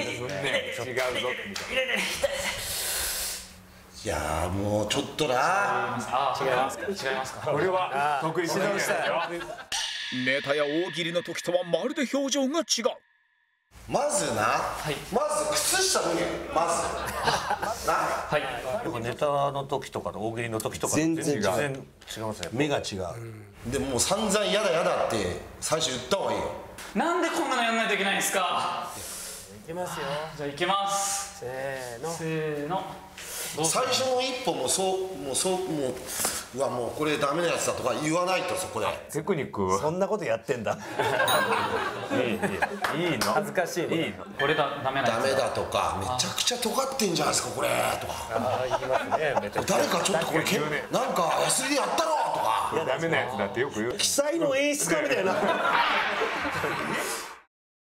いいやーもうちょっとな。あ違いますか？違いますか？な俺は得意指導したよ。ネタや大喜利の時とはまるで表情が違う。まずな、まず靴下脱げまず。なはい。ネタの時とかの大喜利の時とか全然違う全然違いますね目が違う。でももう散々嫌だ嫌だって最初言った方がいいよ。なんでこんなのやんないといけないんですか？いきますよ。じゃあいきます。せーの。せーの。最初の一歩もそうもうそうもううわもうこれダメなやつだとか言わないとそこで。テクニック？そんなことやってんだ。いいいいいいの。恥ずかしいね。いいの。これだダメなやつダメだとかめちゃくちゃ尖ってんじゃないですかこれとか。あーいきますね。誰かちょっとこれけなんかヤスリでやったろとか。ダメなやつだってよく言う。記載の演出家みたいな